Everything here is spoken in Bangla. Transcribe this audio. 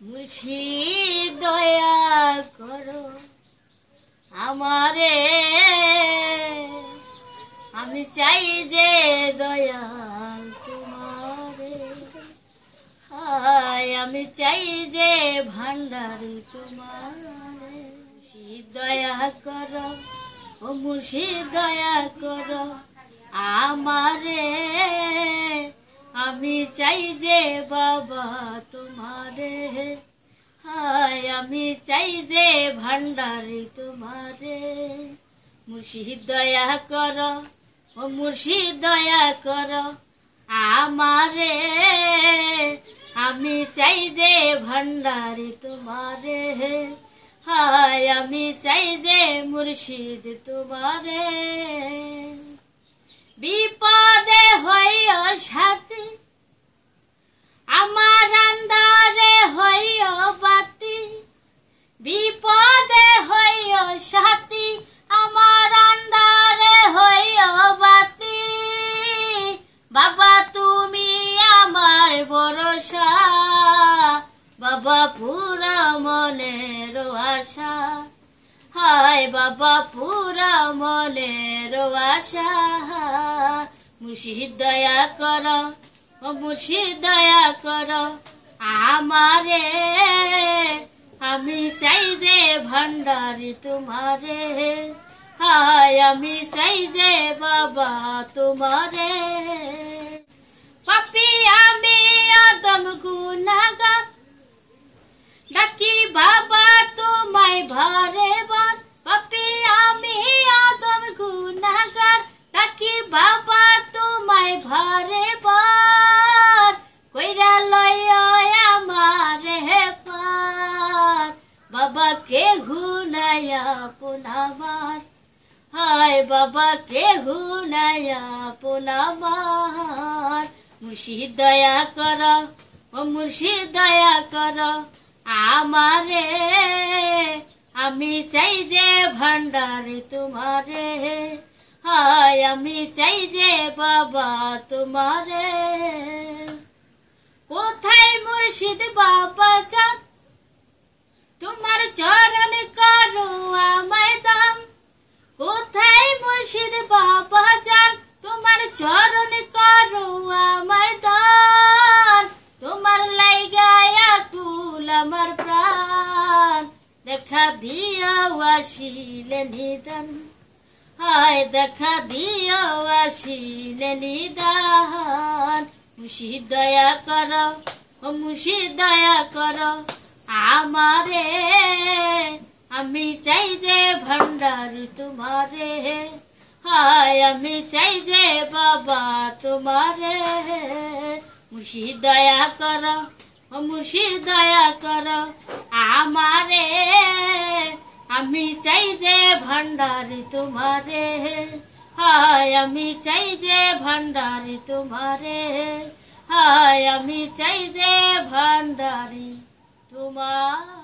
মুর্শি দয়া করো, আমারে আমি চাই যে দয়া তোমারে। হায়, আমি চাই যে ভান্ডারি তোমারে। মুর্শি দয়া করো, ও মুর্শি দয়া করো, আমারে আমি চাই যে বাবা তোমারে। হায়, আমি চাই যে ভান্ডারি তোমারে। মুর্শিদ দয়া কর, ও মুর্শিদ দয়া কর, আমারে। আমি চাই যে ভান্ডারি তোমারে। হায়, আমি চাই যে মুর্শিদ তোমারে। বিপদে হইও সাথী, আমার আন্দারে হইও বাতি। বিপদে হইও সাথী, আমার আন্দারে হইও বাতি। বাবা, তুমি আমার ভরসা, বাবা পুরা মনের আশা। হায় বাবা পুরা মনের আশা। মুর্শিদ দয়া কর, ও মুর্শিদ দয়া কর, আমারে। আমি চাই যে ভান্ডারি তোমারে। হায় আমি চাই যে বাবা তোমারে। পাপি আমি আদম গুনাগা ডাকি বাবা তোমায় ভারে বার কইরা লয় আমার পার বাবা কে হুনায়া পুনামার হায় বাবা কে হুনায়া পুনামার মুর্শিদ দয়া কর, ও মুর্শিদ দয়া কর, আমারে। আমি চাই যে ভান্ডারে তোমারে। আমি চাই যে বাবা তোমারে। কোথায় মুর্শিদ বাবা চান তোমার চরণ করো আমায় দাম কোথায় মুর্শিদ বাবা যান তোমার চরণ করো আমায় দান। তোমার লাইগায়া কুল আমার প্রাণ। দেখা দিও আসিলে নিদান। হায় দেখা দিও আসিলে নিদান মুর্শিদ দয়া কর, ও মুর্শিদ দয়া কর, আমারে। আমি চাই যে ভান্ডারি তোমারে। হায়, আমি চাই যে বাবা তোমারে। মুর্শিদ দয়া কর, ও মুর্শিদ দয়া কর, আমারে। আমি চাই যে ভান্ডারি তোমারে। হায়, আমি চাই যে ভান্ডারি তোমারে। হায়, আমি চাই যে ভান্ডারি তোমার।